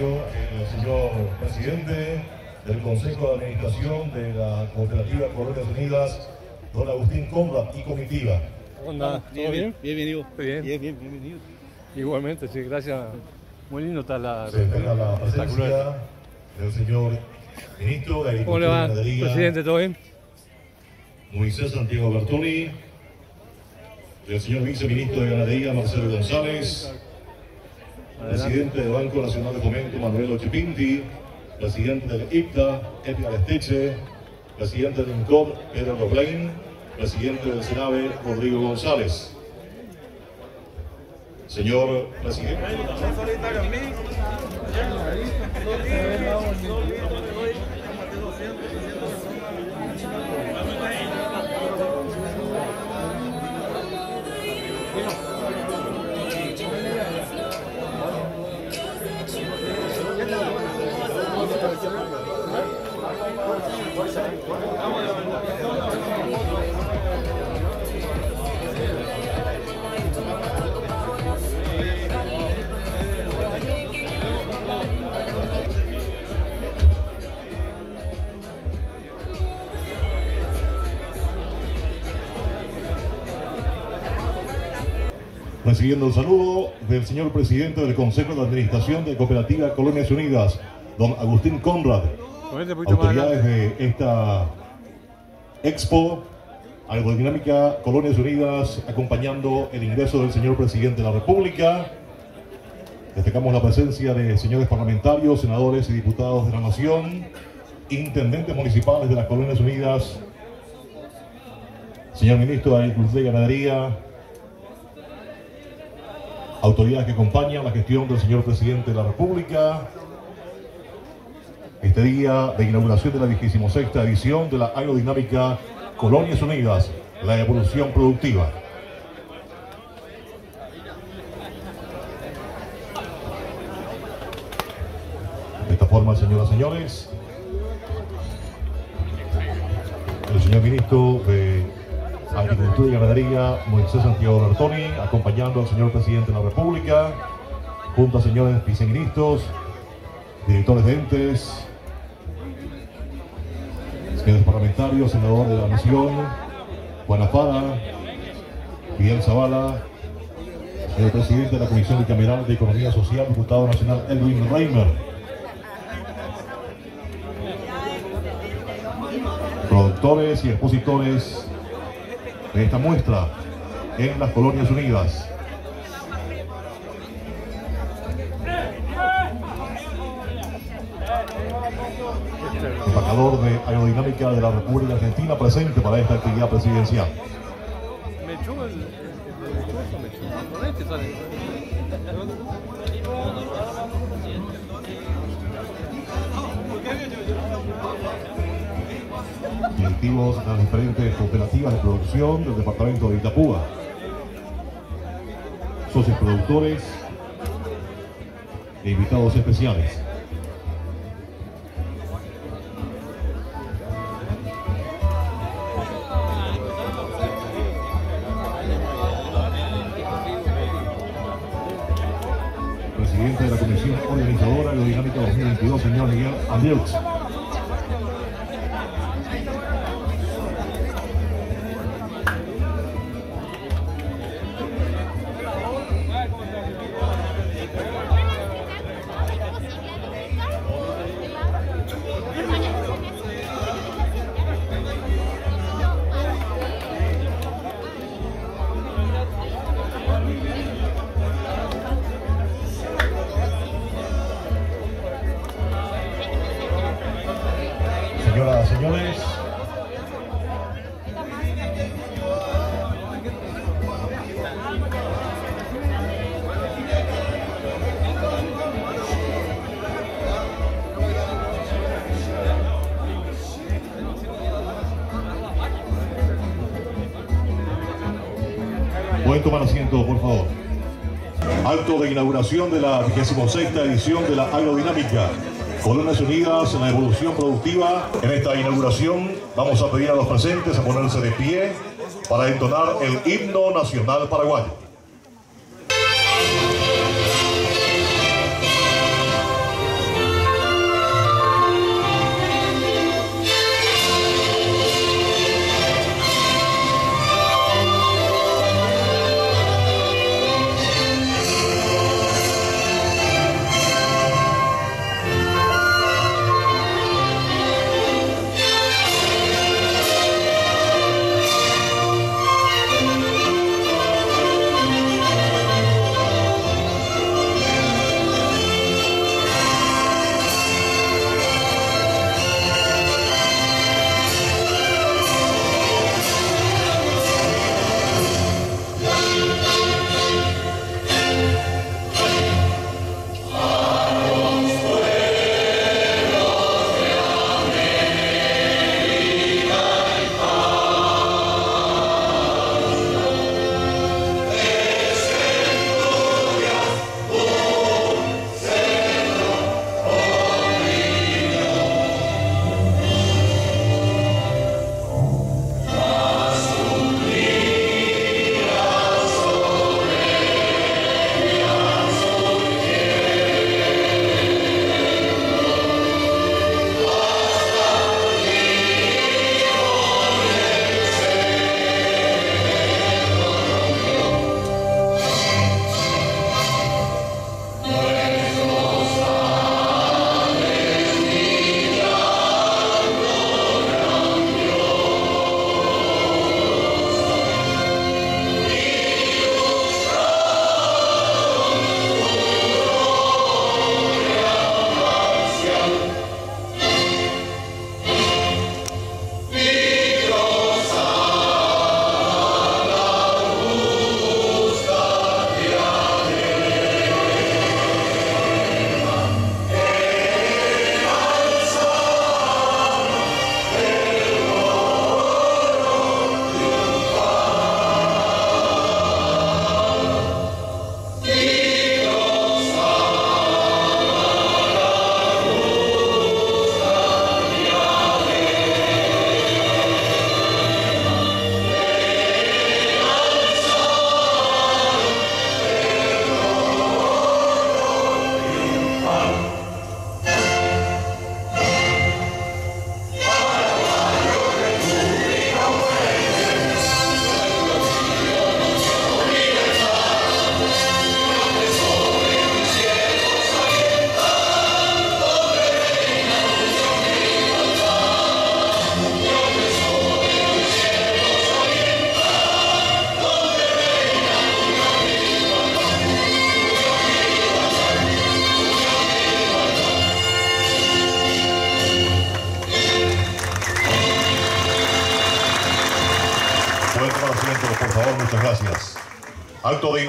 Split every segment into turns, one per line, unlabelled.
el señor presidente del Consejo de Administración de la Cooperativa Colonias Unidas, don Agustín Conrad y comitiva.
¿Todo bien?
Bien, bienvenido.
Bien.
Bien, bien, bienvenido.
Igualmente, sí, gracias. Muy lindo está la...
Se espera la
espectacular.
presencia del señor ministro de
¿Cómo le
Agricultura
va,
Ganadería,
presidente? ¿Todo bien?
Moisés Santiago Bertoni, del señor viceministro de Ganadería, Marcelo González, presidente del Banco Nacional de Fomento, Manuel Ochipinti, presidente del IPTA, Edgar Esteche, presidente del INCOR, Pedro Roblein, presidente del SENAVE, Rodrigo González. Señor presidente. Recibiendo el saludo del señor presidente del Consejo de Administración de Cooperativa Colonias Unidas, don Agustín Conrad, Autoridades de esta Expo Aerodinámica Colonias Unidas, acompañando el ingreso del señor presidente de la República. Destacamos la presencia de señores parlamentarios, senadores y diputados de la Nación, intendentes municipales de las Colonias Unidas, señor ministro de Agricultura y Ganadería, autoridades que acompañan la gestión del señor presidente de la República. Este día de inauguración de la 26 edición de la aerodinámica Colonias Unidas, la evolución productiva. De esta forma, señoras y señores, el señor ministro de Agricultura y Ganadería, Moisés Santiago Bertoni, acompañando al señor presidente de la República, junto a señores viceministros, directores de entes, señores parlamentarios, senador de la Nación, Juan Afara, Miguel Zavala, el presidente de la Comisión Bicameral de Economía Social, diputado nacional Elwin Reimer, productores y expositores de esta muestra en las Colonias Unidas. Aerodinámica de la República Argentina presente para esta actividad presidencial.
Me echó el...
directivos de las diferentes cooperativas de producción del departamento de Itapúa, socios productores e invitados especiales. 2022, señor Miguel De inauguración de la 26 edición de la aerodinámica. Colonias Unidas en la evolución productiva. En esta inauguración vamos a pedir a los presentes a ponerse de pie para entonar el himno nacional paraguayo.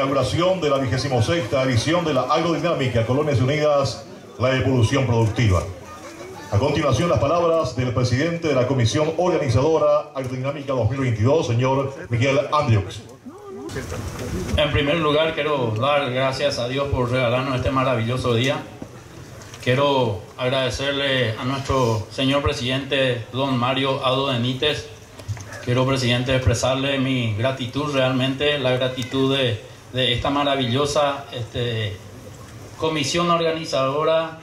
Inauguración de la 26 edición de la Agrodinámica Colonias Unidas, la evolución productiva. A continuación, las palabras del presidente de la Comisión Organizadora Agrodinámica 2022, señor Miguel Andriux.
En primer lugar, quiero dar gracias a Dios por regalarnos este maravilloso día. Quiero agradecerle a nuestro señor presidente, don Mario Ado Benítez, Quiero, presidente, expresarle mi gratitud realmente, la gratitud de, esta maravillosa este, comisión organizadora.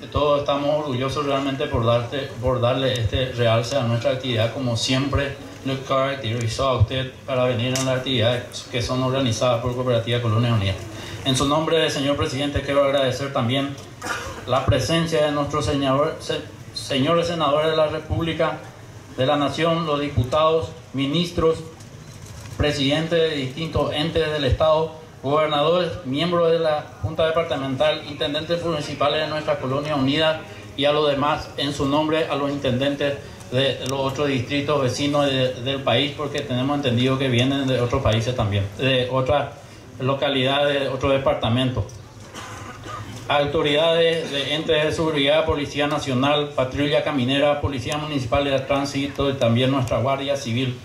De todos estamos orgullosos realmente por, darte, por darle este realce a nuestra actividad, como siempre lo caracterizó a usted para venir a las actividades que son organizadas por Cooperativa Colonia Unida. En su nombre, señor presidente, quiero agradecer también la presencia de nuestros señores senadores de la República de la Nación, los diputados, ministros, presidentes de distintos entes del Estado, gobernadores, miembros de la Junta Departamental, intendentes municipales de nuestra colonia unida y a los demás, en su nombre, a los intendentes de los otros distritos vecinos del país, porque tenemos entendido que vienen de otros países también, de otras localidades de otro departamento. Autoridades de entes de seguridad, Policía Nacional, Patrulla Caminera, Policía Municipal de Tránsito y también nuestra Guardia Civil.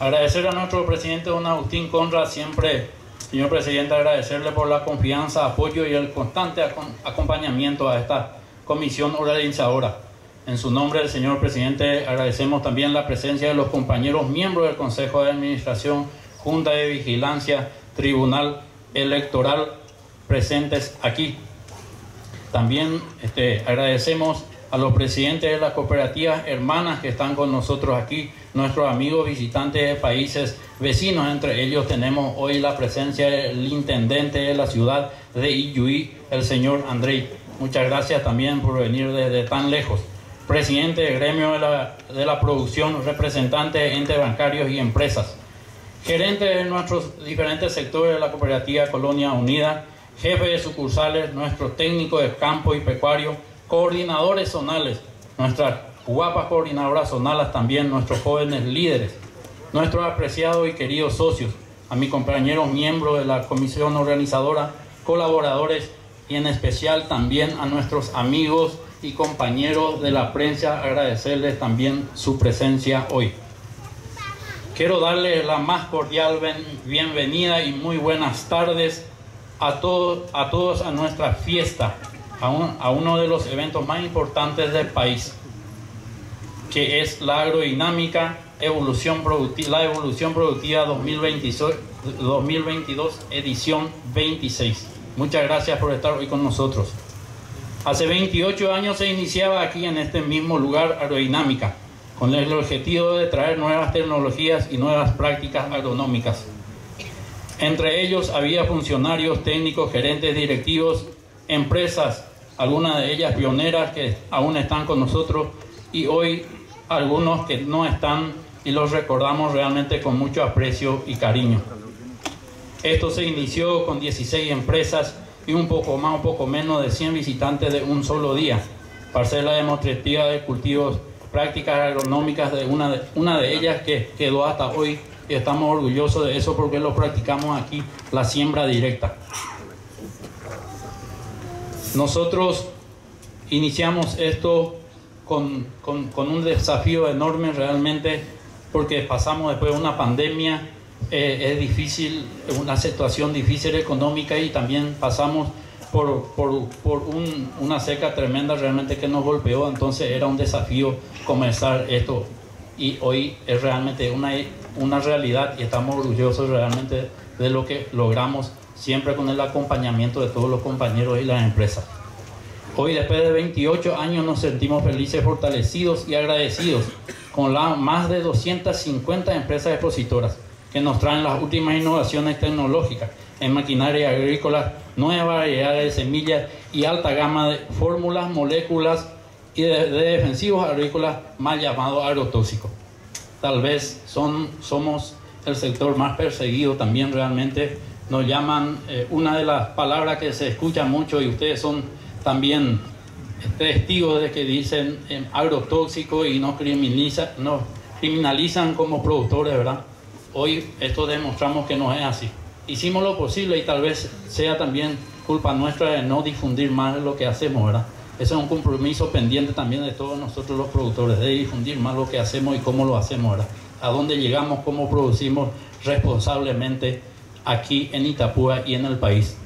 Agradecer a nuestro presidente don Agustín Conrad, siempre, señor presidente, agradecerle por la confianza, apoyo y el constante acompañamiento a esta comisión organizadora. En su nombre, señor presidente, agradecemos también la presencia de los compañeros miembros del Consejo de Administración, Junta de Vigilancia, Tribunal Electoral presentes aquí. También este, agradecemos a los presidentes de las cooperativas hermanas que están con nosotros aquí, nuestros amigos visitantes de países vecinos. Entre ellos tenemos hoy la presencia del intendente de la ciudad de Iyuí, el señor Andrei. Muchas gracias también por venir desde tan lejos. Presidente del gremio de la, de la producción, representante de entes bancarios y empresas gerente de nuestros diferentes sectores de la cooperativa Colonia Unida, jefe de sucursales, nuestro técnico de campo y pecuario, coordinadores zonales, nuestras guapas coordinadoras zonales también, nuestros jóvenes líderes, nuestros apreciados y queridos socios, a mis compañeros miembros de la comisión organizadora, colaboradores y en especial también a nuestros amigos y compañeros de la prensa, agradecerles también su presencia hoy. Quiero darle la más cordial bienvenida y muy buenas tardes a, a todos a nuestra fiesta, a, uno de los eventos más importantes del país, que es la agrodinámica evolución la evolución productiva 2022, 2022 edición 26. Muchas gracias por estar hoy con nosotros. Hace 28 años se iniciaba aquí en este mismo lugar aerodinámica con el objetivo de traer nuevas tecnologías y nuevas prácticas agronómicas. Entre ellos había funcionarios, técnicos, gerentes, directivos, empresas, algunas de ellas pioneras que aún están con nosotros y hoy algunos que no están y los recordamos realmente con mucho aprecio y cariño. Esto se inició con 16 empresas y un poco más, un poco menos de 100 visitantes de un solo día. Parcela demostrativa de cultivos prácticas agronómicas de una de, una de ellas que quedó hasta hoy y estamos orgullosos de eso porque lo practicamos aquí, la siembra directa. Nosotros iniciamos esto con, un desafío enorme realmente porque pasamos después de una pandemia, eh, es difícil, una situación difícil económica y también pasamos por un, una seca tremenda realmente que nos golpeó, entonces era un desafío comenzar esto. Y hoy es realmente una, una realidad y estamos orgullosos realmente de lo que logramos siempre con el acompañamiento de todos los compañeros y las empresas. Hoy después de 28 años nos sentimos felices, fortalecidos y agradecidos con las más de 250 empresas expositoras que nos traen las últimas innovaciones tecnológicas en maquinaria agrícola, nueva variedad de semillas y alta gama de fórmulas, moléculas y de, defensivos agrícolas mal llamados agrotóxicos. Tal vez son, somos el sector más perseguido también realmente. Nos llaman, eh, una de las palabras que se escucha mucho y ustedes son también testigos de que dicen eh, agrotóxico y no, criminaliza, no criminalizan como productores, ¿verdad? Hoy esto demostramos que no es así hicimos lo posible y tal vez sea también culpa nuestra de no difundir más lo que hacemos, ¿verdad? Ese es un compromiso pendiente también de todos nosotros los productores, de difundir más lo que hacemos y cómo lo hacemos, ¿verdad? A dónde llegamos, cómo producimos responsablemente aquí en Itapúa y en el país.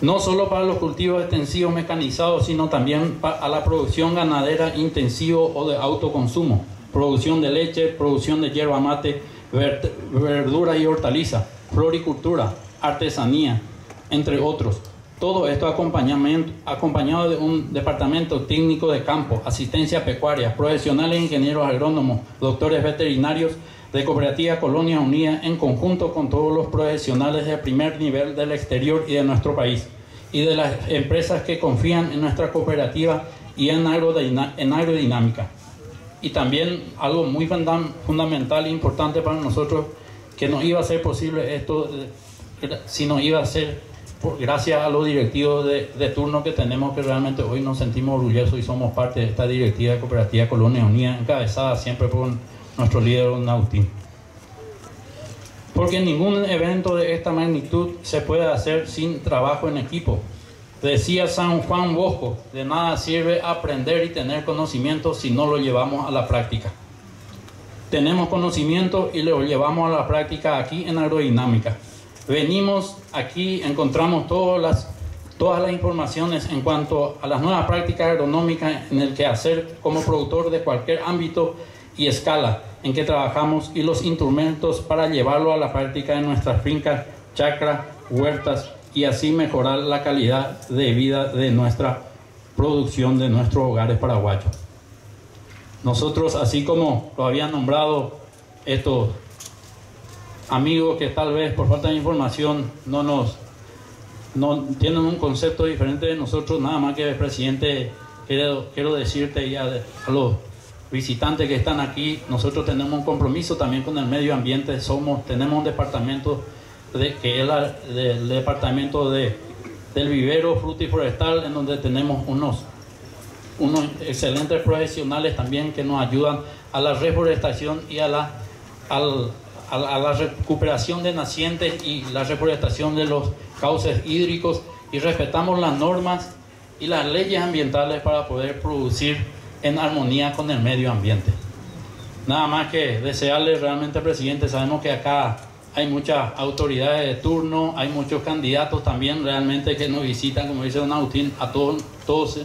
No solo para los cultivos extensivos mecanizados, sino también a la producción ganadera intensivo o de autoconsumo, producción de leche, producción de hierba mate, verdura y hortaliza, floricultura, artesanía, entre otros. Todo esto acompañado de un departamento técnico de campo, asistencia pecuaria, profesionales ingenieros agrónomos, doctores veterinarios de Cooperativa Colonia Unida en conjunto con todos los profesionales de primer nivel del exterior y de nuestro país y de las empresas que confían en nuestra cooperativa y en, en aerodinámica y también algo muy fundamental e importante para nosotros, que no iba a ser posible esto eh, si no iba a ser gracias a los directivos de, de, turno que tenemos, que realmente hoy nos sentimos orgullosos y somos parte de esta directiva de Cooperativa Colonia Unida, encabezada siempre por nuestro líder, Agustín. porque ningún evento de esta magnitud se puede hacer sin trabajo en equipo. Decía San Juan Bosco, de nada sirve aprender y tener conocimiento si no lo llevamos a la práctica. Tenemos conocimiento y lo llevamos a la práctica aquí en aerodinámica. Venimos aquí, encontramos todas las, todas las informaciones en cuanto a las nuevas prácticas aeronómicas en el que hacer como productor de cualquier ámbito y escala en que trabajamos y los instrumentos para llevarlo a la práctica en nuestras fincas, chacras, huertas y así mejorar la calidad de vida de nuestra producción de nuestros hogares paraguayos. Nosotros, así como lo habían nombrado estos amigos que tal vez por falta de información no nos no tienen un concepto diferente de nosotros, nada más que el presidente, quiero, quiero decirte ya a los visitantes que están aquí, nosotros tenemos un compromiso también con el medio ambiente, somos, tenemos un departamento de, que es el departamento de, del vivero frutíforestal, en donde tenemos unos, unos excelentes profesionales también que nos ayudan a la reforestación y a la, a la recuperación de nacientes y la reforestación de los cauces hídricos y respetamos las normas y las leyes ambientales para poder producir en armonía con el medio ambiente. Nada más que desearle realmente, presidente, sabemos que acá hay muchas autoridades de turno, hay muchos candidatos también realmente que nos visitan, como dice Don Agustín, a todos, todos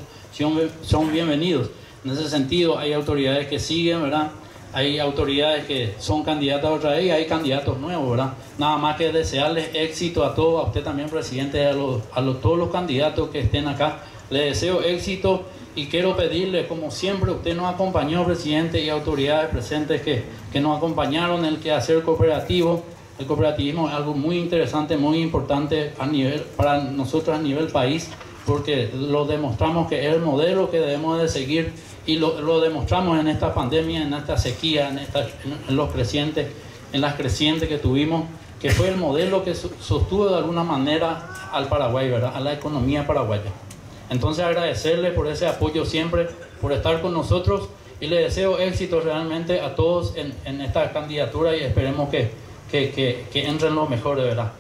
son, bienvenidos. En ese sentido, hay autoridades que siguen, ¿verdad? Hay autoridades que son candidatas otra vez y hay candidatos nuevos, ¿verdad? Nada más que desearles éxito a todos, a usted también, presidente, a, los, a los, todos los candidatos que estén acá. Les deseo éxito y quiero pedirle, como siempre, usted nos acompañó, presidente, y autoridades presentes que, que nos acompañaron en el quehacer cooperativo. El cooperativismo es algo muy interesante, muy importante a nivel, para nosotros a nivel país, porque lo demostramos que es el modelo que debemos de seguir y lo, lo demostramos en esta pandemia, en esta sequía, en, esta, en, los crecientes, en las crecientes que tuvimos, que fue el modelo que sostuvo de alguna manera al Paraguay, ¿verdad? a la economía paraguaya. Entonces agradecerle por ese apoyo siempre, por estar con nosotros y le deseo éxito realmente a todos en, esta candidatura y esperemos que, que, que, entren lo mejor de verdad.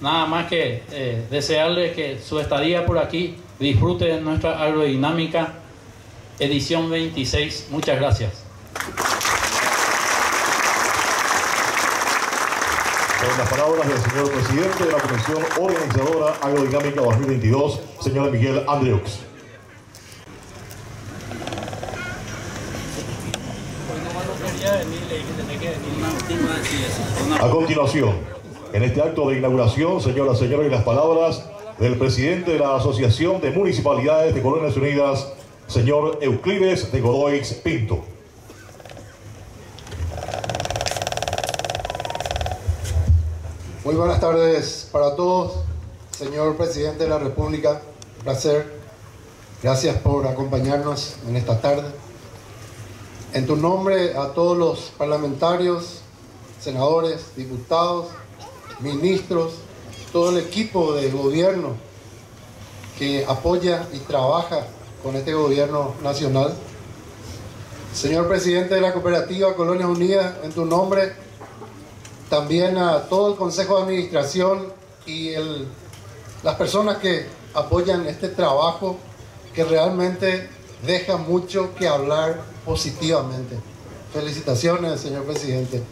Nada más que eh, desearle que su estadía por aquí disfrute de nuestra aerodinámica edición 26. Muchas gracias.
Con las palabras del señor presidente de la Comisión Organizadora Aerodinámica 2022, señor Miguel Andreux. A continuación, en este acto de inauguración, señoras y señores, las palabras del presidente de la Asociación de Municipalidades de Colonias Unidas, señor Euclides de Godoy Pinto.
Muy buenas tardes para todos. Señor Presidente de la República, placer. Gracias por acompañarnos en esta tarde. En tu nombre a todos los parlamentarios, senadores, diputados, ministros, todo el equipo de gobierno que apoya y trabaja con este gobierno nacional. Señor presidente de la cooperativa Colonias Unidas, en tu nombre también a todo el Consejo de Administración y las personas que apoyan este trabajo que realmente deja mucho que hablar positivamente. Felicitaciones, señor presidente.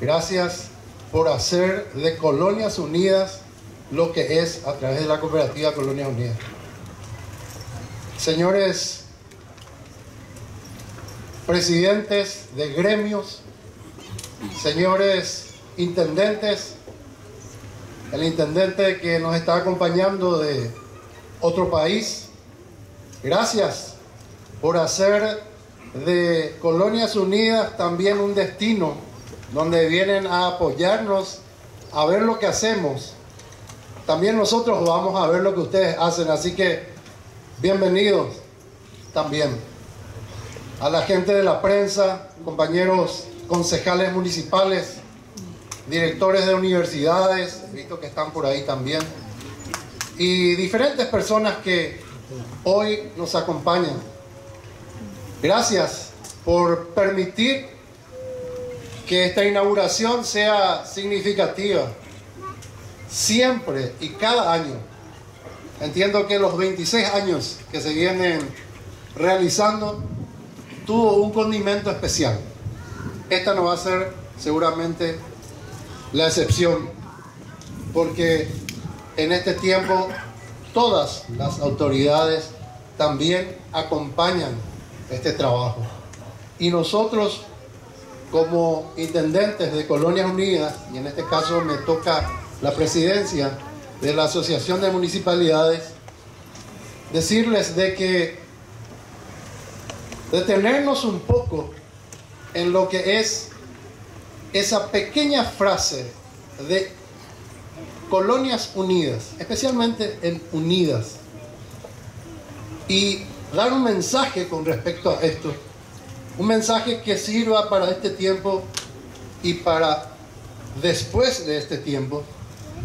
Gracias por hacer de Colonias Unidas lo que es a través de la cooperativa Colonias Unidas. Señores presidentes de gremios, señores intendentes, el intendente que nos está acompañando de otro país, gracias por hacer de Colonias Unidas también un destino donde vienen a apoyarnos, a ver lo que hacemos. También nosotros vamos a ver lo que ustedes hacen, así que bienvenidos también a la gente de la prensa, compañeros concejales municipales, directores de universidades, visto que están por ahí también, y diferentes personas que hoy nos acompañan. Gracias por permitir que esta inauguración sea significativa siempre y cada año. Entiendo que los 26 años que se vienen realizando tuvo un condimento especial. Esta no va a ser seguramente la excepción, porque en este tiempo todas las autoridades también acompañan este trabajo. Y nosotros como intendentes de Colonias Unidas, y en este caso me toca la presidencia de la Asociación de Municipalidades, decirles de que detenernos un poco en lo que es esa pequeña frase de Colonias Unidas, especialmente en Unidas, y dar un mensaje con respecto a esto un mensaje que sirva para este tiempo y para después de este tiempo,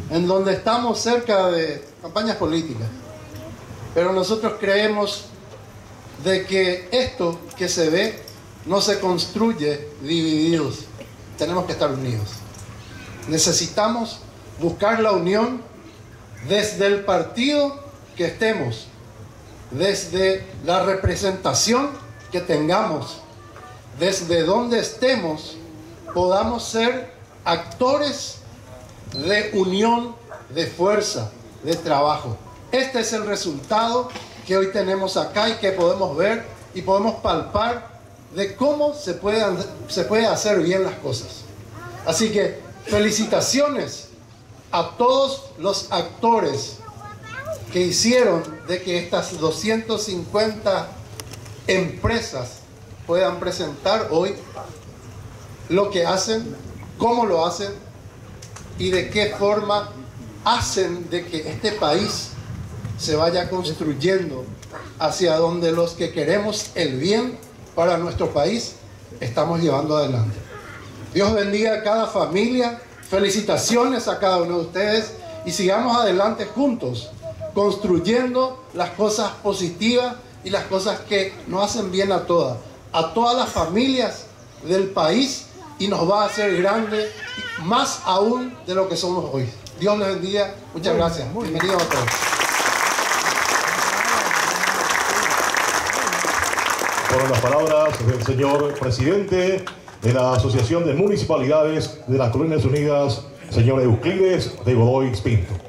en donde estamos cerca de campañas políticas. Pero nosotros creemos de que esto que se ve no se construye divididos. Tenemos que estar unidos. Necesitamos buscar la unión desde el partido que estemos, desde la representación que tengamos desde donde estemos, podamos ser actores de unión, de fuerza, de trabajo. Este es el resultado que hoy tenemos acá y que podemos ver y podemos palpar de cómo se pueden, se puede hacer bien las cosas. Así que felicitaciones a todos los actores que hicieron de que estas 250 empresas puedan presentar hoy lo que hacen, cómo lo hacen y de qué forma hacen de que este país se vaya construyendo hacia donde los que queremos el bien para nuestro país estamos llevando adelante. Dios bendiga a cada familia, felicitaciones a cada uno de ustedes y sigamos adelante juntos, construyendo las cosas positivas y las cosas que nos hacen bien a todas a todas las familias del país y nos va a hacer grande, más aún de lo que somos hoy. Dios les bendiga. Muchas gracias. Bienvenidos a todos.
Fueron las palabras del señor presidente de la Asociación de Municipalidades de las Colonias Unidas, señor Euclides de Godoy Pinto.